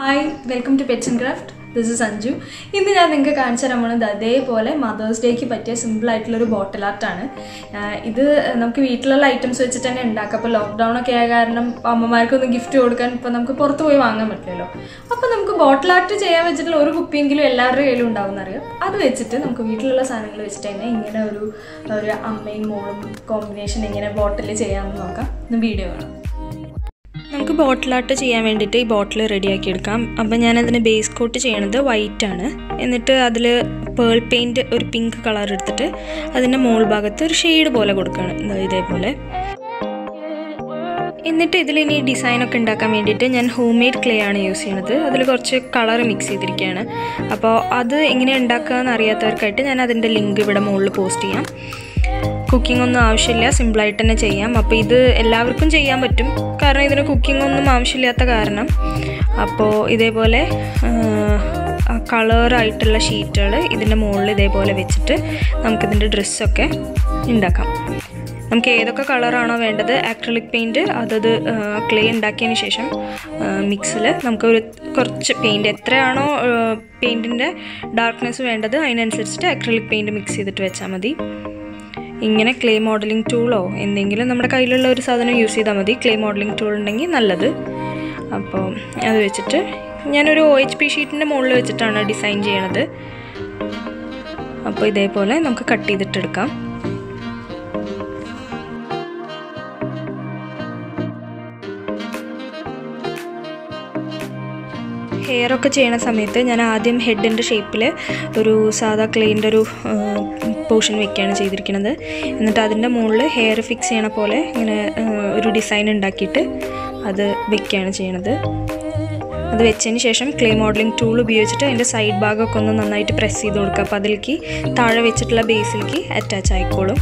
Hi welcome to pets and craft this is Anju ഇന്ന് ഞാൻ നിങ്ങൾക്ക് കാണിച്ചു തരാൻ പോകുന്നത് അതേപോലെ മദേഴ്സ് ഡേക്ക് പറ്റിയ സിമ്പിൾ ആയിട്ടുള്ളൊരു ബോട്ടിൽ ആർട്ടാണ് ഇത് നമുക്ക് വീട്ടിലുള്ള ഐറ്റംസ് വെച്ചിട്ട് തന്നെ ഉണ്ടാക്കാം. അപ്പോൾ ലോക്ക്ഡൗൺ ഒക്കെ ആയ കാരണം അമ്മമാർക്കൊന്നും ഗിഫ്റ്റ് കൊടുക്കാൻ ഇപ്പോൾ നമുക്ക് പുറത്ത് പോയി വാങ്ങാൻ പറ്റില്ലല്ലോ. അപ്പോൾ നമുക്ക് ബോട്ടിൽ ആർട്ട് ചെയ്യാൻ വെച്ചിട്ടുള്ള ഒരു കുപ്പിയെങ്കിലും എല്ലാവരുടെ കയ്യിലും ഉണ്ടാവും അറിയാം. അത് വെച്ചിട്ട് നമുക്ക് വീട്ടിലുള്ള സാധനങ്ങൾ വെച്ചിട്ട് തന്നെ ഇങ്ങനെ ഒരു ഒരു അമ്മയും മോളും കോമ്പിനേഷൻ എങ്ങനെ ബോട്ടിൽ ചെയ്യാമെന്ന് നോക്കാം. വീഡിയോ കാണാം. നമുക്ക് ആർട്ട് ചെയ്യാൻ വേണ്ടിയിട്ട് ഈ ബോട്ടിൽ റെഡിയാക്കി എടുക്കാം. അപ്പം ഞാനതിന് ബേസ് കോട്ട് ചെയ്യണത് വൈറ്റ് ആണ്. എന്നിട്ട് അതിൽ പേൾ പെയിന്റ് ഒരു പിങ്ക് കളർ എടുത്തിട്ട് അതിന്റെ മോൾ ഭാഗത്ത് ഒരു ഷെയ്ഡ് പോലെ കൊടുക്കുകയാണ് ഇതേപോലെ. എന്നിട്ട് ഇതിലിനി ഡിസൈനൊക്കെ ഉണ്ടാക്കാൻ വേണ്ടിയിട്ട് ഞാൻ ഹോം മെയ്ഡ് ക്ലേ ആണ് യൂസ് ചെയ്യുന്നത് അതിൽ കുറച്ച് കളർ മിക്സ് ചെയ്തിരിക്കുകയാണ്. അപ്പോൾ അത് എങ്ങനെ ഉണ്ടാക്കുക എന്ന് അറിയാത്തവർക്കായിട്ട് ഞാൻ അതിന്റെ ലിങ്ക് ഇവിടെ മുകളിൽ പോസ്റ്റ് ചെയ്യാം. കുക്കിംഗ് ഒന്നും ആവശ്യമില്ല. സിമ്പിളായിട്ട് തന്നെ ചെയ്യാം. അപ്പോൾ ഇത് എല്ലാവർക്കും ചെയ്യാൻ പറ്റും. കാരണം ഇതിന് കുക്കിംഗ് ഒന്നും ആവശ്യമില്ലാത്ത കാരണം. അപ്പോൾ ഇതേപോലെ കളറായിട്ടുള്ള ഷീറ്റുകൾ ഇതിന്റെ മുകളിൽ ഇതേപോലെ വെച്ചിട്ട് നമുക്കിതിന്റെ ഡ്രസ്സൊക്കെ ഉണ്ടാക്കാം. നമുക്ക് ഏതൊക്കെ കളറാണോ വേണ്ടത് ആക്രലിക് പെയിന്റ് അതത് ക്ലേ ഉണ്ടാക്കിയതിന് ശേഷം മിക്സിൽ നമുക്കൊരു കുറച്ച് പെയിന്റ് എത്രയാണോ പെയിന്റിന്റെ ഡാർക്ക്നെസ് വേണ്ടത് അതിനനുസരിച്ചിട്ട് ആക്രലിക് പെയിന്റ് മിക്സ് ചെയ്തിട്ട് വെച്ചാൽ മതി. ഇങ്ങനെ ക്ലേ മോഡലിംഗ് ടൂളോ എന്തെങ്കിലും നമ്മുടെ കയ്യിലുള്ള ഒരു സാധനം യൂസ് ചെയ്താൽ മതി. ക്ലേ മോഡലിംഗ് ടൂൾ ഉണ്ടെങ്കിൽ നല്ലത്. അപ്പോൾ അത് വെച്ചിട്ട് ഞാനൊരു ഒ എച്ച് പി ഷീറ്റിന്റെ മുകളിൽ വെച്ചിട്ടാണ് ഡിസൈൻ ചെയ്യണത്. അപ്പോൾ ഇതേപോലെ നമുക്ക് കട്ട് ചെയ്തിട്ടെടുക്കാം. ഹെയർ ഒക്കെ ചെയ്യണ സമയത്ത് ഞാൻ ആദ്യം ഹെഡിന്റെ ഷേപ്പിൽ ഒരു സാധാ ക്ലേന്റെ ഒരു പോർഷൻ വെക്കുകയാണ് ചെയ്തിരിക്കുന്നത്. എന്നിട്ട് അതിന്റെ മുകളിൽ ഹെയർ ഫിക്സ് ചെയ്യണ പോലെ ഇങ്ങനെ ഒരു ഡിസൈൻ ഉണ്ടാക്കിയിട്ട് അത് വെക്കുകയാണ് ചെയ്യണത്. അത് വെച്ചതിന് ശേഷം ക്ലേ മോഡലിംഗ് ടൂൾ ഉപയോഗിച്ചിട്ട് അതിന്റെ സൈഡ് ഭാഗമൊക്കെ ഒന്ന് നന്നായിട്ട് പ്രസ് ചെയ്ത് കൊടുക്കുക. അപ്പോൾ അതിലേക്ക് താഴെ വെച്ചിട്ടുള്ള ബേസിലേക്ക് അറ്റാച്ച് ആയിക്കോളും.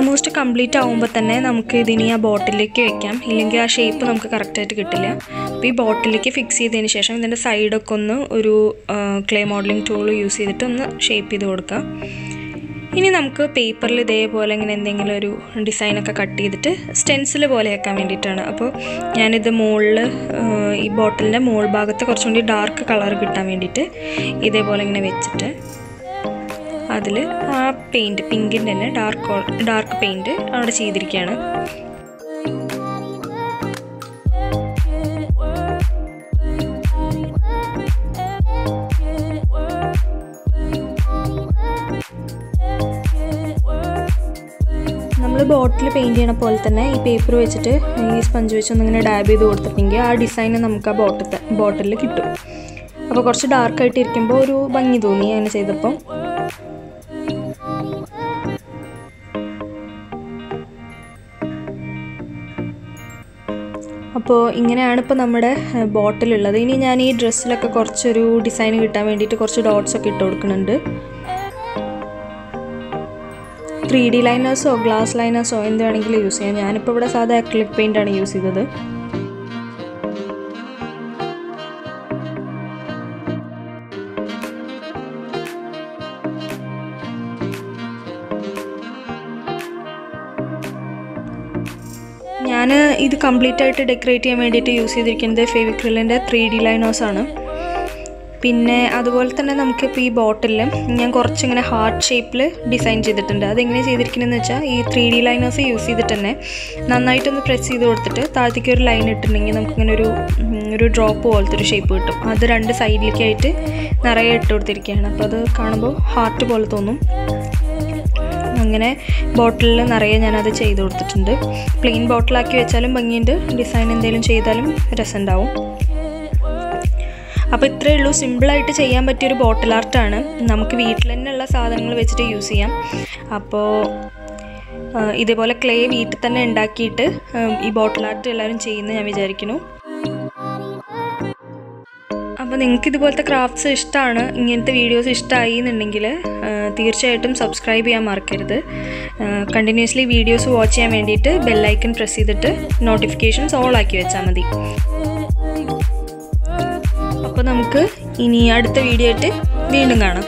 ഓൾമോസ്റ്റ് കംപ്ലീറ്റ് ആകുമ്പോൾ തന്നെ നമുക്ക് ഇതിനി ആ ബോട്ടിലേക്ക് വെക്കാം. ഇല്ലെങ്കിൽ ആ ഷേപ്പ് നമുക്ക് കറക്റ്റായിട്ട് കിട്ടില്ല. അപ്പോൾ ഈ ബോട്ടിലേക്ക് ഫിക്സ് ചെയ്തതിന് ശേഷം ഇതിന്റെ സൈഡൊക്കെ ഒന്ന് ഒരു ക്ലേ മോഡലിംഗ് ടൂൾ യൂസ് ചെയ്തിട്ട് ഒന്ന് ഷേപ്പ് ചെയ്ത് കൊടുക്കാം. ഇനി നമുക്ക് പേപ്പറിൽ ഇതേപോലെ ഇങ്ങനെ എന്തെങ്കിലും ഒരു ഡിസൈനൊക്കെ കട്ട് ചെയ്തിട്ട് സ്റ്റെൻസിൽ പോലെ വെക്കാൻ വേണ്ടിയിട്ടാണ്. അപ്പോൾ ഞാനിത് മുകളിൽ ഈ ബോട്ടിലിന്റെ മുകൾ ഭാഗത്ത് കുറച്ചും കൂടി ഡാർക്ക് കളർ കിട്ടാൻ വേണ്ടിയിട്ട് ഇതേപോലെ ഇങ്ങനെ വെച്ചിട്ട് അതിൽ ആ പെയിന്റ് പിങ്കിന്റെ തന്നെ ഡാർക്ക് ഡാർക്ക് പെയിന്റ് അവിടെ ചെയ്തിരിക്കുകയാണ്. നമ്മൾ ബോട്ടിൽ പെയിന്റ് ചെയ്യണ പോലെ തന്നെ ഈ പേപ്പർ വെച്ചിട്ട് ഈ സ്പഞ്ച് വെച്ച് ഒന്നിങ്ങനെ ഡാബ് ചെയ്ത് കൊടുത്തിട്ടുണ്ടെങ്കിൽ ആ ഡിസൈൻ നമുക്ക് ആ ബോട്ടിൽ ബോട്ടിലിൽ കിട്ടും. അപ്പോൾ കുറച്ച് ഡാർക്കായിട്ട് ഇരിക്കുമ്പോൾ ഒരു ഭംഗി തോന്നി അങ്ങനെ ചെയ്തപ്പോൾ അപ്പോൾ ഇങ്ങനെയാണ് ഇപ്പോൾ നമ്മുടെ ബോട്ടിലുള്ളത്. ഇനി ഞാൻ ഈ ഡ്രസ്സിലൊക്കെ കുറച്ചൊരു ഡിസൈൻ കിട്ടാൻ വേണ്ടിയിട്ട് കുറച്ച് ഡോട്ട്സ് ഒക്കെ ഇട്ട് കൊടുക്കുന്നുണ്ട്. ത്രീ ഡി ലൈനേഴ്സോ ഗ്ലാസ് ലൈനേഴ്സോ എന്ത് വേണമെങ്കിലും യൂസ് ചെയ്യാം. ഞാനിപ്പോൾ ഇവിടെ സാധാ അക്രിലിക് പെയിന്റാണ് യൂസ് ചെയ്തത്. ഞാൻ ഇത് കംപ്ലീറ്റ് ആയിട്ട് ഡെക്കറേറ്റ് ചെയ്യാൻ വേണ്ടിയിട്ട് യൂസ് ചെയ്തിരിക്കുന്നത് ഫെവിക്രിലിന്റെ ത്രീ ഡി ലൈനോസാണ് പിന്നെ അതുപോലെ തന്നെ നമുക്കിപ്പോൾ ഈ ബോട്ടിൽ ഞാൻ കുറച്ചിങ്ങനെ ഹാർട്ട് ഷേപ്പിൽ ഡിസൈൻ ചെയ്തിട്ടുണ്ട്. അതെങ്ങനെ ചെയ്തിരിക്കുന്നതെന്ന് വെച്ചാൽ ഈ ത്രീ ഡി ലൈനേഴ്സ് യൂസ് ചെയ്തിട്ട് തന്നെ നന്നായിട്ടൊന്ന് പ്രസ് ചെയ്ത് കൊടുത്തിട്ട് താഴത്തേക്ക് ഒരു ലൈൻ ഇട്ടിട്ടുണ്ടെങ്കിൽ നമുക്കിങ്ങനെ ഒരു ഒരു ഡ്രോപ്പ് പോലത്തെ ഒരു ഷേപ്പ് കിട്ടും. അത് രണ്ട് സൈഡിലേക്കായിട്ട് നിറയെ ഇട്ട് കൊടുത്തിരിക്കുകയാണ്. അപ്പോൾ അത് കാണുമ്പോൾ ഹാർട്ട് പോലെ തോന്നും. അങ്ങനെ ബോട്ടിലിൽ നിറയെ ഞാനത് ചെയ്ത് കൊടുത്തിട്ടുണ്ട്. പ്ലെയിൻ ബോട്ടിലാക്കി വെച്ചാലും ഭംഗിയുണ്ട്. ഡിസൈൻ എന്തെങ്കിലും ചെയ്താലും രസമുണ്ടാവും. അപ്പോൾ ഇത്രയേ ഉള്ളൂ. സിമ്പിളായിട്ട് ചെയ്യാൻ പറ്റിയൊരു ബോട്ടിൽ ആർട്ടാണ് നമുക്ക് വീട്ടിൽ തന്നെയുള്ള സാധനങ്ങൾ വെച്ചിട്ട് യൂസ് ചെയ്യാം. അപ്പോൾ ഇതേപോലെ ക്ലേ വീട്ടിൽ തന്നെ ഉണ്ടാക്കിയിട്ട് ഈ ബോട്ടിൽ ആർട്ട് എല്ലാവരും ചെയ്യുന്നത് ഞാൻ വിചാരിക്കുന്നു. അപ്പോൾ നിങ്ങൾക്ക് ഇതുപോലത്തെ ക്രാഫ്റ്റ്സ് ഇഷ്ടമാണ് ഇങ്ങനത്തെ വീഡിയോസ് ഇഷ്ടമായി എന്നുണ്ടെങ്കിൽ തീർച്ചയായിട്ടും സബ്സ്ക്രൈബ് ചെയ്യാൻ മറക്കരുത്. കണ്ടിന്യൂസ്ലി വീഡിയോസ് വാച്ച് ചെയ്യാൻ വേണ്ടിയിട്ട് ബെല്ലൈക്കൺ പ്രസ് ചെയ്തിട്ട് നോട്ടിഫിക്കേഷൻസ് ഓൾ ആക്കി വെച്ചാൽ മതി. അപ്പോൾ നമുക്ക് ഇനി അടുത്ത വീഡിയോ ആയിട്ട് വീണ്ടും കാണാം.